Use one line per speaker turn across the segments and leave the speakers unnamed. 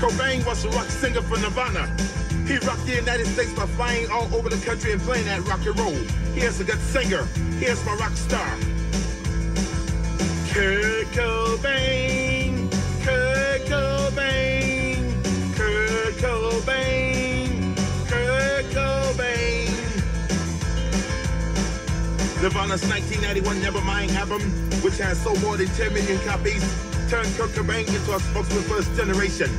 Cobain was a rock singer for Nirvana. He rocked the United States by flying all over the country and playing that rock and roll. He is a good singer. Here's my rock star. Kurt Cobain, Kurt Cobain, Kurt Cobain, Kurt Cobain. Nirvana's 1991 Nevermind album, which has sold more than 10 million copies, turned Kurt Cobain into a spokesman for his generation.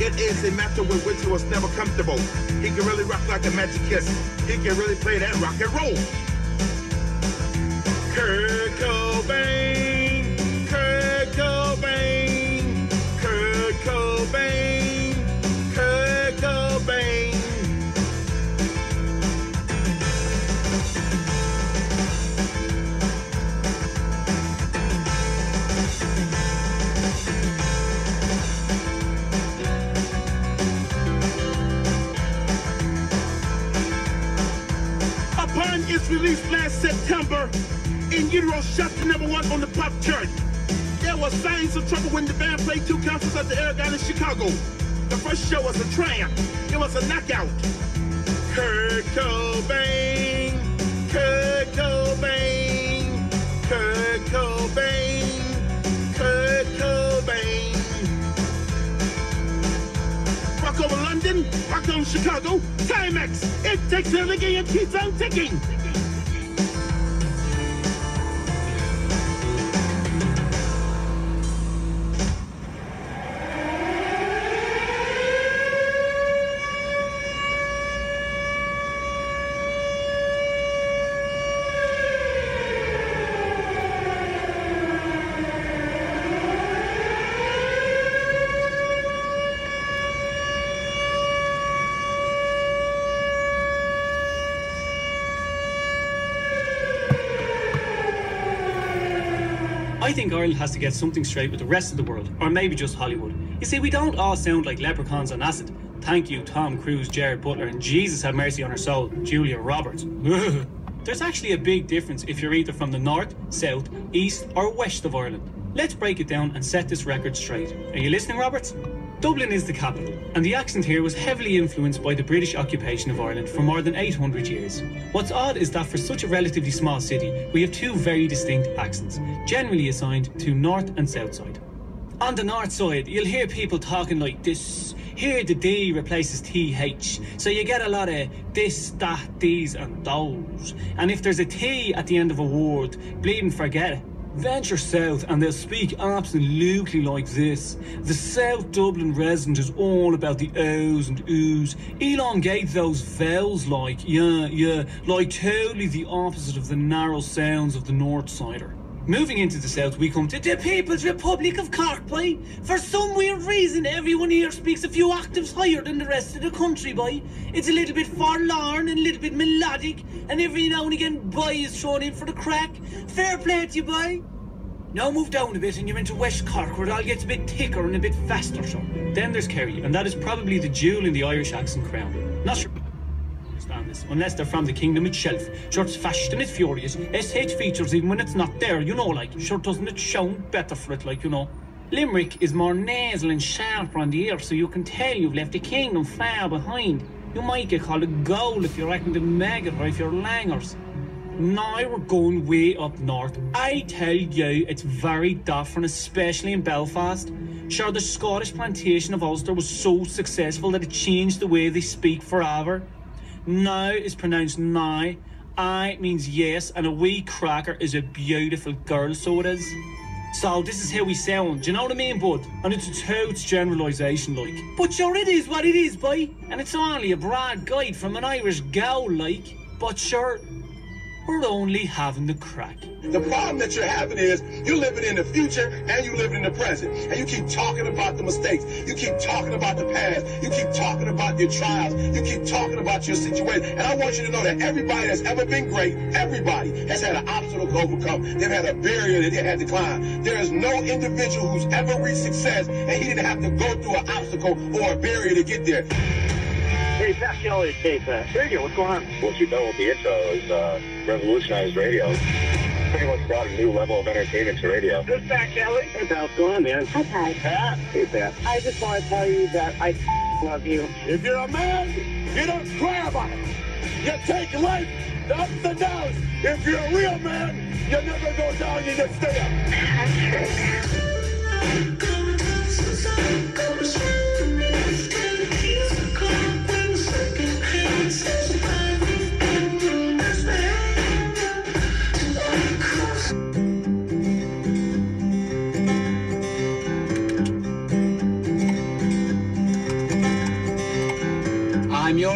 It is a matter with which he was never comfortable. He can really rock like a magic kiss. He can really play that rock and roll. Kurt Cobain, September, In Utero shot to number one on the pop chart. There was signs of trouble when the band played two concerts at the Aragon in Chicago. The first show was a triumph. It was a knockout. Kurt Cobain, Kurt Cobain, Kurt Cobain, Kurt Cobain. Rock over London, rock on Chicago, Timex. It takes a licking and keeps on ticking.
Ireland has to get something straight with the rest of the world, or maybe just Hollywood. You see, we don't all sound like leprechauns on acid. Thank you, Tom Cruise, Gerard Butler, and Jesus have mercy on her soul, Julia Roberts. There's actually a big difference if you're either from the north, south, east, or west of Ireland. Let's break it down and set this record straight. Are you listening, Roberts? Dublin is the capital, and the accent here was heavily influenced by the British occupation of Ireland for more than 800 years. What's odd is that for such a relatively small city, we have two very distinct accents, generally assigned to north and south side. On the north side, you'll hear people talking like this. Here, the D replaces TH, so you get a lot of this, that, these, and those. And if there's a T at the end of a word, bleeding forget it. Venture south and they'll speak absolutely like this. The South Dublin resident is all about the O's and O's. Elongate those vowels like, yeah, yeah, like totally the opposite of the narrow sounds of the North Sider. Moving into the south, we come to the People's Republic of Cork, boy. For some weird reason, everyone here speaks a few octaves higher than the rest of the country, boy. It's a little bit forlorn and a little bit melodic, and every now and again, boy is thrown in for the crack. Fair play to you, boy. Now move down a bit and you're into West Cork, where it all gets a bit thicker and a bit faster, so. Then there's Kerry, and that is probably the jewel in the Irish accent crown. Not sure this, unless they're from the kingdom itself. Sure, it's fast and it's furious. SH features even when it's not there, you know, like. Sure, doesn't it sound better for it, like, you know? Limerick is more nasal and sharper on the ear, so you can tell you've left the kingdom far behind. You might get called a goal if you're acting the maggot or if you're langers. Now we're going way up north. I tell you, it's very different, especially in Belfast. Sure, the Scottish plantation of Ulster was so successful that it changed the way they speak forever. Now is pronounced now. Aye means yes, and a wee cracker is a beautiful girl, so it is. So this is how we sound, do you know what I mean, bud? And it's a totes generalisation, like. But sure, it is what it is, boy. And it's only a broad guide from an Irish gal, like. But sure, we're only having the crack.
The problem that you're having is you're living in the future and you living in the present. And you keep talking about the mistakes. You keep talking about the past. You keep talking about your trials. You keep talking about your situation. And I want you to know that everybody that's ever been great, everybody has had an obstacle to overcome. They've had a barrier that they had to climb. There is no individual who's ever reached success and he didn't have to go through an obstacle or a barrier to get there.
Hey, Pascal, it's Dave. Uh, radio, what's going on?
What you done with the intro is uh, revolutionized radio.
pretty much brought a new level of entertainment to radio.
This is Pat Kelly.
Hey, pal, what's going on, man?
Hi, Pat.
Pat? Hey, Pat. I just want to tell you that I love you.
If you're a man, you don't cry about it. You take life, the ups and downs. If you're a real man, you never go down, you just stay up.
I'm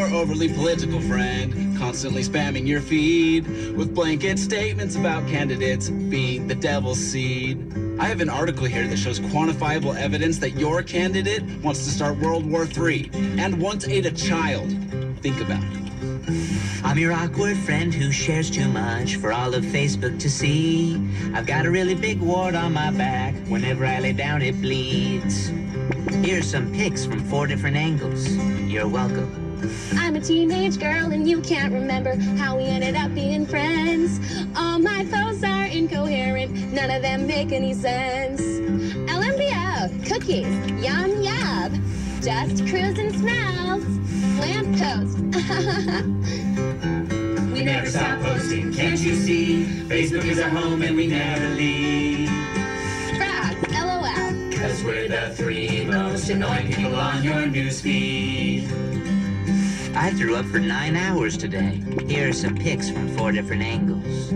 your overly political friend, constantly spamming your feed with blanket statements about candidates being the devil's seed. I have an article here that shows quantifiable evidence that your candidate wants to start World War III and once ate a child. Think about it.
I'm your awkward friend who shares too much for all of Facebook to see. I've got a really big wart on my back. Whenever I lay down, it bleeds. Here's some pics from four different angles. You're welcome.
I'm a teenage girl and you can't remember how we ended up being friends. All my posts are incoherent, none of them make any sense. LMBO, cookies, yum yum. Just cruising smells, lamppost.
We never stop posting, can't you see? Facebook is our home and we never leave.
Frogs, LOL.
Cause we're the three most annoying people on your newsfeed.
I threw up for nine hours today. Here are some pics from four different angles.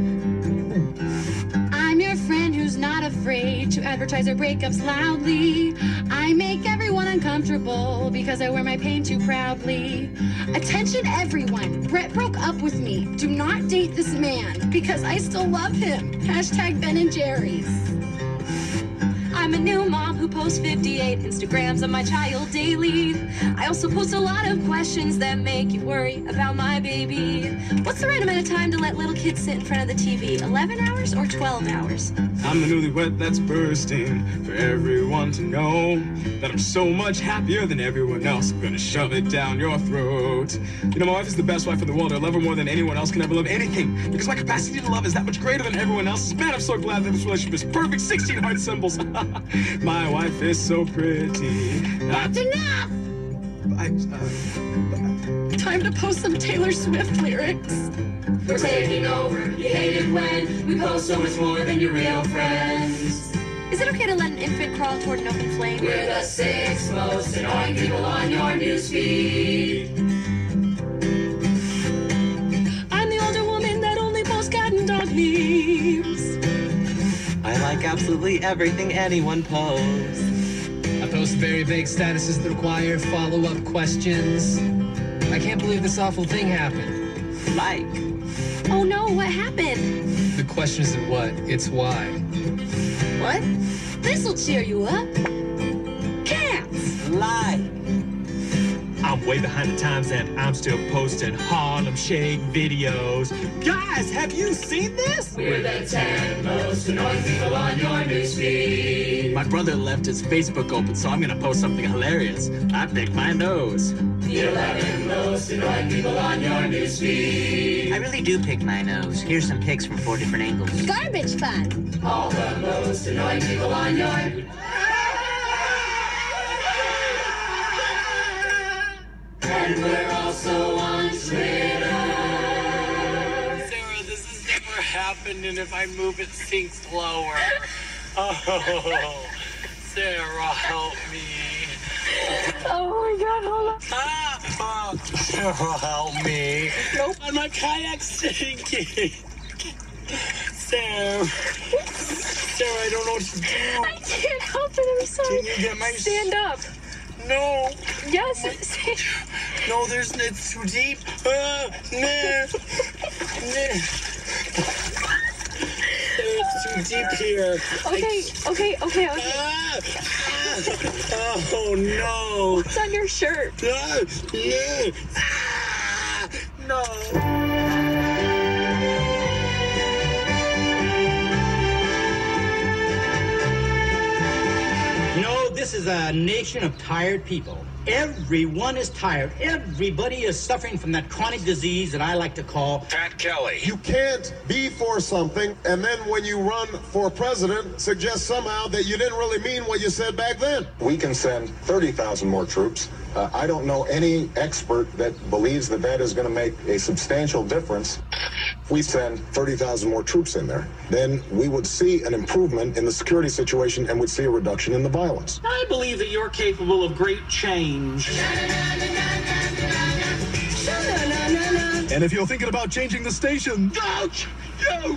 I'm your friend who's not afraid to advertise her breakups loudly. I make everyone uncomfortable because I wear my pain too proudly. Attention, everyone. Brett broke up with me. Do not date this man because I still love him. Hashtag Ben and Jerry's. I'm a new mom who posts 58 Instagrams of my child daily. I also post a lot of questions that make you worry about my baby. What's the right amount of time to let little kids sit in front of the TV? 11 hours or 12 hours?
I'm the newlywed that's bursting for everyone to know that I'm so much happier than everyone else. I'm gonna shove it down your throat. You know, my wife is the best wife in the world. I love her more than anyone else can ever love anything because my capacity to love is that much greater than everyone else's. Man, I'm so glad that this relationship is perfect. 16 heart symbols. my wife is so pretty.
That's enough!
I, uh,
Time to post some Taylor Swift lyrics.
We're taking over, you hate it when we post so much more than your real friends.
Is it okay to let an infant crawl toward an open flame?
We're the six most annoying people on your newsfeed.
Absolutely everything anyone posts.
I post very vague statuses that require follow-up questions. I can't believe this awful thing happened.
Like,
Oh no, what happened?
The question isn't what, it's why.
What? This'll cheer you up. Cats!
like.
I'm way behind the times and I'm still posting Harlem Shake videos. Guys, have you seen this?
We're the 10 most annoying people on your newsfeed.
My brother left his Facebook open, so I'm gonna post something hilarious. I picked my nose.
The 11 most annoying people on your newsfeed.
I really do pick my nose. Here's some pics from four different angles.
Garbage fun.
All the most annoying people on your And we're also on Twitter.
Sarah, this has never happened, and if I move, it sinks lower. Oh, Sarah, help me.
Oh my god, hold on.
Ah, ah, Sarah, help me. Nope. And my kayak's sinking. Sarah. Sarah, I don't know what to do.
I can't help it, I'm sorry.
Can you get my
Stand up.
No.
Yes.
No, there's it's too deep. Ah, nah. nah. It's too deep here.
Okay, okay, okay, okay.
Ah, ah, oh no.
What's on your shirt?
Ah, yeah. Ah, no.
This
This is a nation of tired people. Everyone is tired. Everybody is suffering from that chronic disease that I like to call
Pat Kelly.
You can't be for something and then when you run for president suggest somehow that you didn't really mean what you said back then.
We can send 30,000 more troops. Uh, I don't know any expert that believes that that is going to make a substantial difference. If we send 30,000 more troops in there, then we would see an improvement in the security situation and would see a reduction in the violence.
I believe that you're capable of great change.
And if you're thinking about changing the station,
Don't you do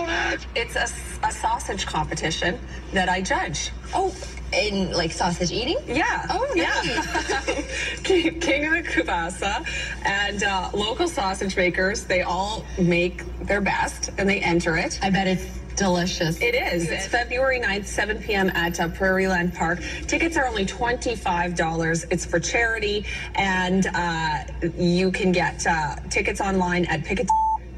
it! It's a, a sausage competition that I judge.
Oh, in like sausage eating?
Yeah.
Oh,
yeah.
nice.
King, King of the Kubasa and uh, local sausage makers, they all make their best and they enter it.
I bet it's delicious.
It is. It's February 9th, 7 p.m. at uh, Prairie Land Park. Tickets are only $25. It's for charity, and uh, you can get uh, tickets online at Pick.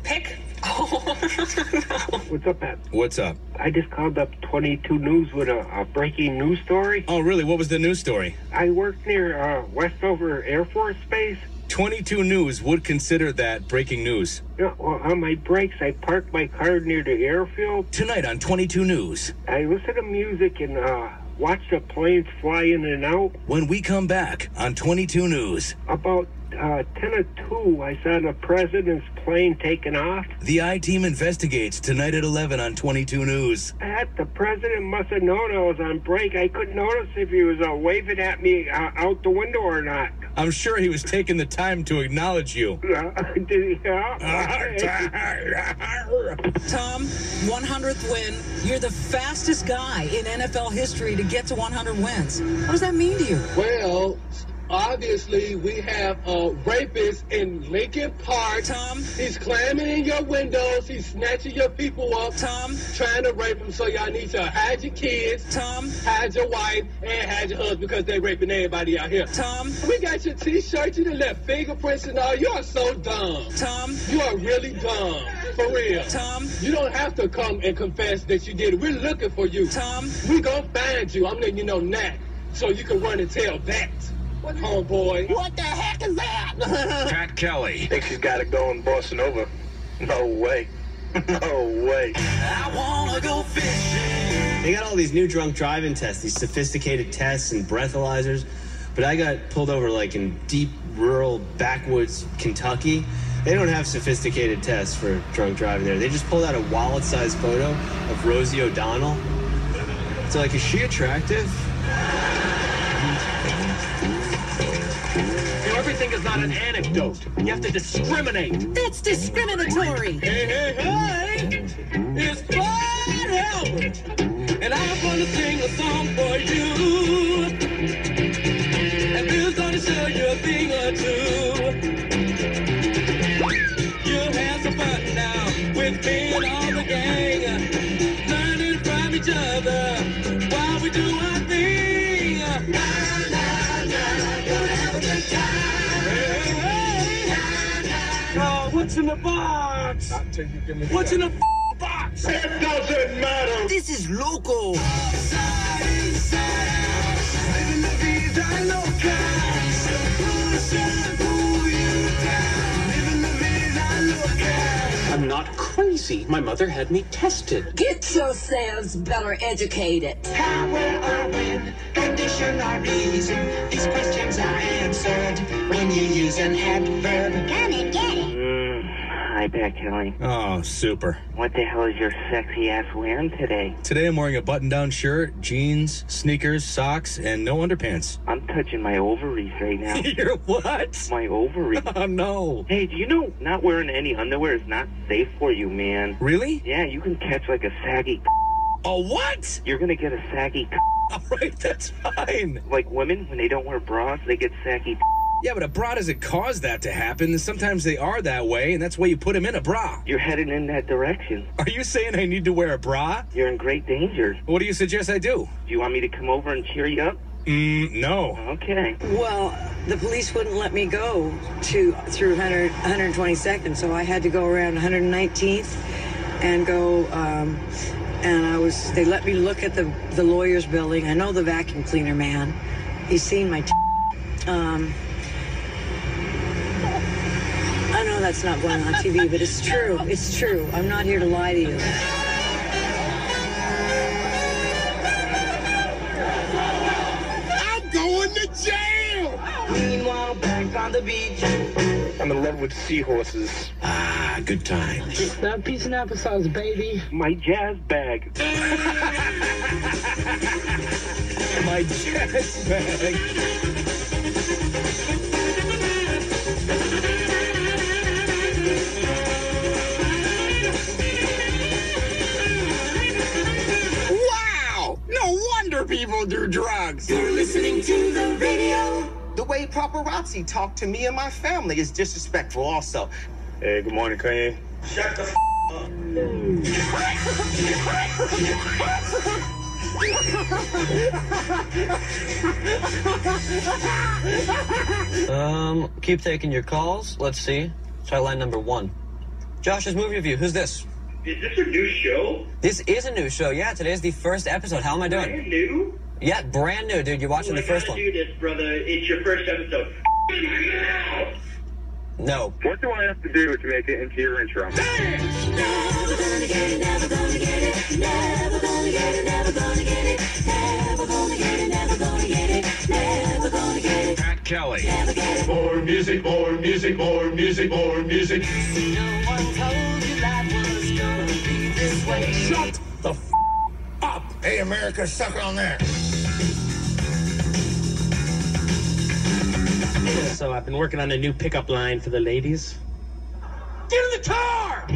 Pick.
What's up, Pat?
What's up?
I just called up 22 News with a, a breaking news story.
Oh, really? What was the news story?
I work near uh, Westover Air Force Base.
22 News would consider that breaking news.
Yeah, well, on my breaks, I park my car near the airfield.
Tonight on 22 News.
I listen to music and uh, watch the planes fly in and out.
When we come back on 22 News,
About uh, 10 or 2, I saw the president's plane taking off.
the I Team investigates tonight at 11 on 22 News.
Pat, the president must have known I was on break. I couldn't notice if he was uh, waving at me uh, out the window or not.
I'm sure he was taking the time to acknowledge you.
Did he, yeah?
Tom, 100th win. You're the fastest guy in NFL history to get to 100 wins. What does that mean to you?
Well, obviously, we have a rapist in Lincoln Park.
Tom.
He's climbing in your windows. He's snatching your people up.
Tom.
Trying to rape them. So y'all need to hide your kids.
Tom.
Hide your wife and hide your husband because they're raping everybody out here.
Tom.
We got your t-shirt. You done left fingerprints and all. You are so dumb.
Tom.
You are really dumb. For real.
Tom.
You don't have to come and confess that you did it. We're looking for you.
Tom.
We gonna find you. I'm letting you know now. So you can run and tell that. Oh, Homeboy.
What the heck is that?
Pat Kelly.
Think she's got it going bossing over? No way. No way.
I wanna go fishing.
They got all these new drunk driving tests, these sophisticated tests and breathalyzers. But I got pulled over like in deep rural backwoods Kentucky. They don't have sophisticated tests for drunk driving there. They just pulled out a wallet-sized photo of Rosie O'Donnell. So like, is she attractive?
Everything is not an anecdote. You have to discriminate.
That's discriminatory.
Hey, hey, hey! It's Fat Albert, and I'm gonna sing a song for you. And Bill's gonna show you a thing or two. You'll have some fun now with me and all the gang, learning from each other while we do our thing. What's in the box? What's in the box?
It doesn't matter.
This is local.
I'm not crazy. My mother had me tested.
Get yourselves better educated.
How will I win? Condition or reason? These questions are answered when you use an adverb. Come
hi, Pat Kelly.
Oh, super.
What the hell is your sexy ass wearing today?
Today I'm wearing a button down shirt, jeans, sneakers, socks, and no underpants.
I'm touching my ovaries right now.
You're what?
My ovaries.
Oh, no.
Hey, do you know not wearing any underwear is not safe for you, man?
Really?
Yeah, you can catch like a saggy.
Oh, what?
You're gonna get a saggy.
All right, that's fine.
Like women, when they don't wear bras, they get saggy.
Yeah, but a bra doesn't cause that to happen. Sometimes they are that way, and that's why you put them in a bra.
You're heading in that direction.
Are you saying I need to wear a bra?
You're in great danger.
What do you suggest I do?
Do you want me to come over and cheer you up?
Mm, no.
Okay.
Well, the police wouldn't let me go to through 100, 122nd, so I had to go around 119th and go um,
and I was. They let me look at the the lawyer's building. I know the vacuum cleaner man. He's seen my. T- um, I know that's not going on TV, but it's true. It's true. I'm not here to lie to you.
I'm going to jail!
Meanwhile, back on the beach.
I'm in love with seahorses.
Ah, good times.
That piece of applesauce, baby. My jazz bag.
My jazz bag.
Drugs.
You're listening to the radio.
The way paparazzi talk to me and my family is disrespectful also. Hey, good morning, Kanye. Shut the f- up.
Um, keep taking your calls. Let's see. Try line number one. Josh's movie review. Who's this?
Is this a new show?
This is a new show. Yeah, today's the first episode. How am I doing?
Brand new?
Yeah, brand new, dude. You're watching
Oh,
the
I
first
gotta
one.
do this, brother. It's your first episode.
No.
What do I have to do to make it into your intro?
Pat Kelly.
More music, more music, more music, more music.
Shut the f- up. Hey, America, suck on that.
So I've been working on a new pickup line for the ladies.
Get in the car!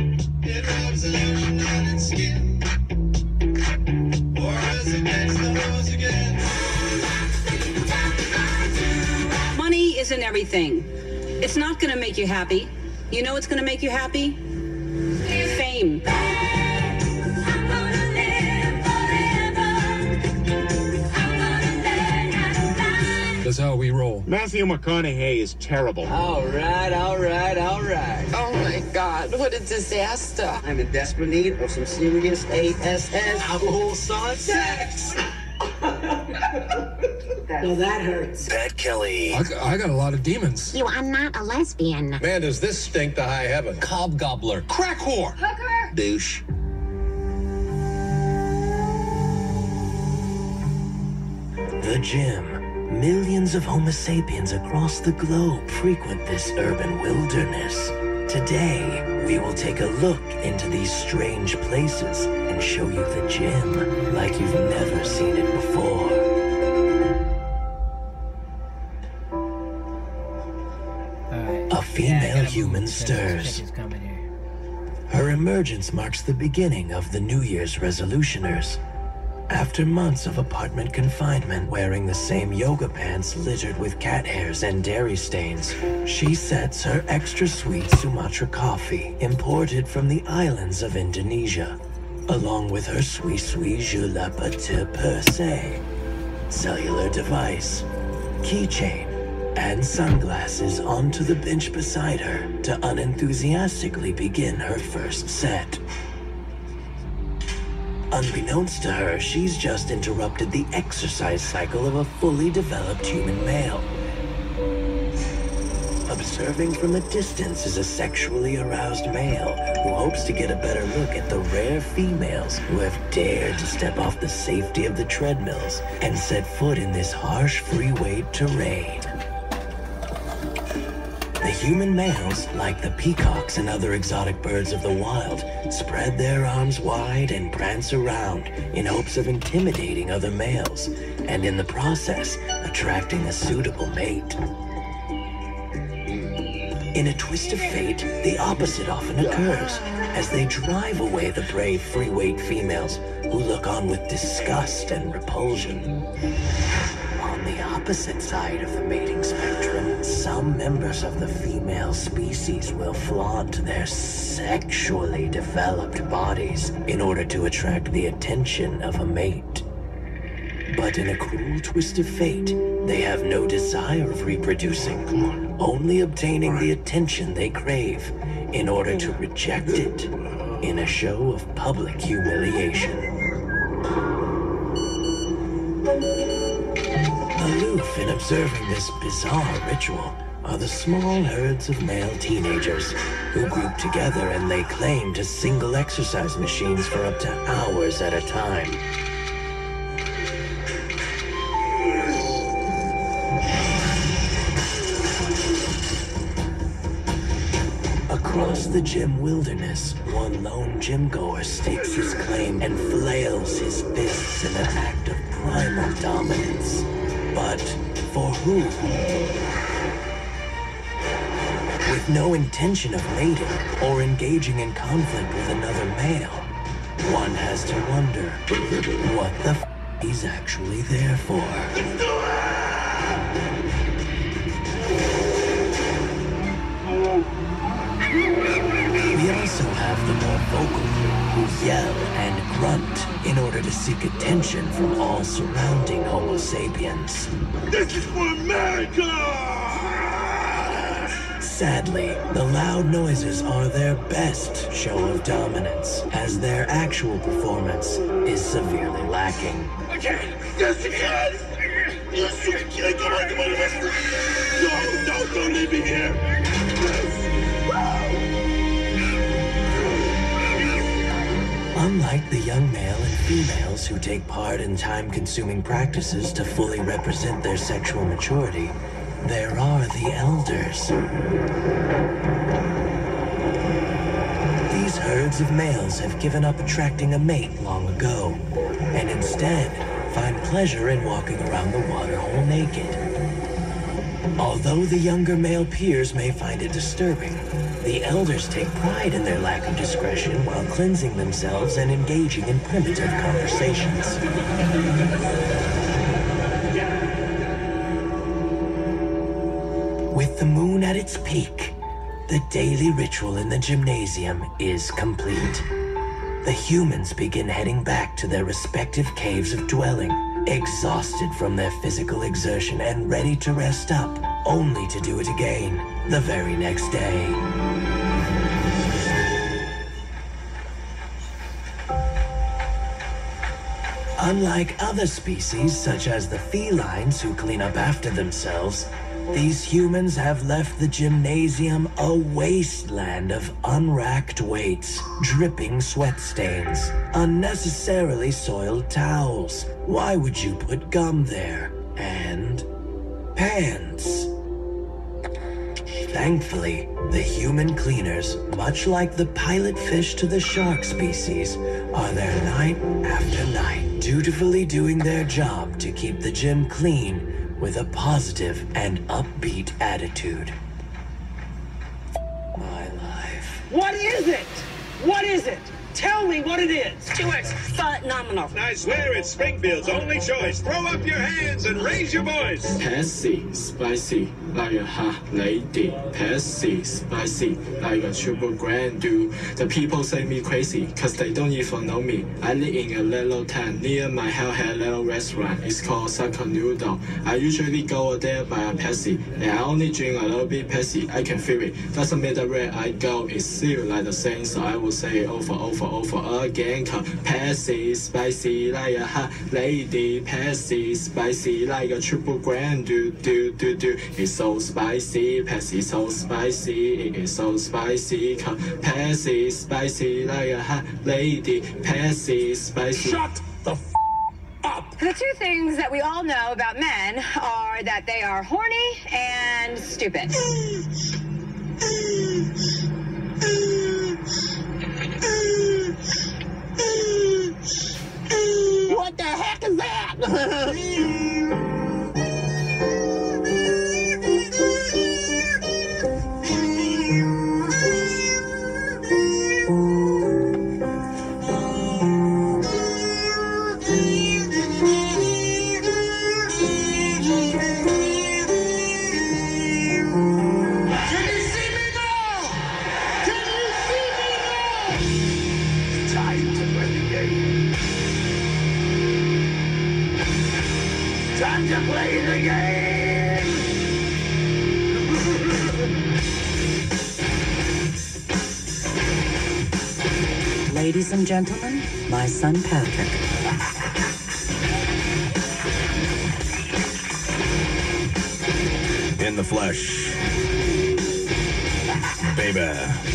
Money isn't everything. It's not going to make you happy. You know what's going to make you happy? Fame.
That's how we roll.
Matthew McConaughey is terrible.
All right, all right, all right.
Oh my God, what a disaster.
I'm in desperate need of some serious ASS alcohol, son, sex.
No, that hurts.
Pat Kelly.
I, got- I got a lot of demons.
You are not a lesbian.
Man, does this stink to high heaven.
Cob gobbler.
Crack whore.
Hooker.
Douche.
The gym. Millions of Homo sapiens across the globe frequent this urban wilderness. Today, we will take a look into these strange places and show you the gym like you've never seen it before. A female human stirs. Her emergence marks the beginning of the New Year's resolutioners. After months of apartment confinement wearing the same yoga pants littered with cat hairs and dairy stains, she sets her extra sweet Sumatra coffee imported from the islands of Indonesia, along with her sweet sweet julapa de per se, cellular device, keychain, and sunglasses onto the bench beside her to unenthusiastically begin her first set. Unbeknownst to her, she's just interrupted the exercise cycle of a fully developed human male. Observing from a distance is a sexually aroused male who hopes to get a better look at the rare females who have dared to step off the safety of the treadmills and set foot in this harsh free weight terrain. The human males, like the peacocks and other exotic birds of the wild, spread their arms wide and prance around in hopes of intimidating other males, and in the process, attracting a suitable mate. In a twist of fate, the opposite often occurs, as they drive away the brave free weight females who look on with disgust and repulsion. On the opposite side of the mating spectrum, some members of the female species will flaunt their sexually developed bodies in order to attract the attention of a mate. But in a cruel twist of fate, they have no desire of reproducing, only obtaining the attention they crave in order to reject it in a show of public humiliation. Aloof in observing this bizarre ritual are the small herds of male teenagers who group together and lay claim to single exercise machines for up to hours at a time. Across the gym wilderness, one lone gym goer stakes his claim and flails his fists in an act of primal dominance. But for who? With no intention of mating or engaging in conflict with another male, one has to wonder what the f he's actually there for. We also have the more vocal who yell and grunt in order to seek attention from all surrounding Homo sapiens.
This is for America!
Sadly, the loud noises are their best show of dominance, as their actual performance is severely lacking.
I can't! Yes, you can! Yes, you can! Come on, come on, come on! No, no, don't leave me here!
Unlike the young male and females who take part in time-consuming practices to fully represent their sexual maturity, there are the elders. These herds of males have given up attracting a mate long ago, and instead find pleasure in walking around the waterhole naked. Although the younger male peers may find it disturbing, the elders take pride in their lack of discretion while cleansing themselves and engaging in primitive conversations. With the moon at its peak, the daily ritual in the gymnasium is complete. The humans begin heading back to their respective caves of dwelling, exhausted from their physical exertion and ready to rest up, only to do it again the very next day. Unlike other species, such as the felines who clean up after themselves, these humans have left the gymnasium a wasteland of unracked weights, dripping sweat stains, unnecessarily soiled towels. Why would you put gum there? And pants. Thankfully, the human cleaners, much like the pilot fish to the shark species, are there night after night, dutifully doing their job to keep the gym clean with a positive and upbeat attitude. My life.
What is it? What is it? Tell me what it is.
Two words. Phenomenal.
I swear it's Springfield's only choice. Throw up your hands and raise your voice.
Pessy, spicy, like a hot lady. Pessy, spicy, like a triple grand dude. The people say me crazy, cause they don't even know me. I live in a little town near my hellhead little restaurant. It's called Sucker Noodle. I usually go there by a Pepsi, and I only drink a little bit Pepsi. I can feel it. Doesn't matter where I go, it's still like the same. So I will say it over, over, over again. Cause Pepsi, spicy like a hot lady. Pepsi, spicy like a triple grand dude, do, do, do. It's so spicy, Pepsi so spicy. It is so spicy. Cause Pepsi, spicy like a hot lady. Pepsi, spicy.
Shut the f-
The two things that we all know about men are that they are horny and stupid.
What the heck is that?
In the flesh, baby.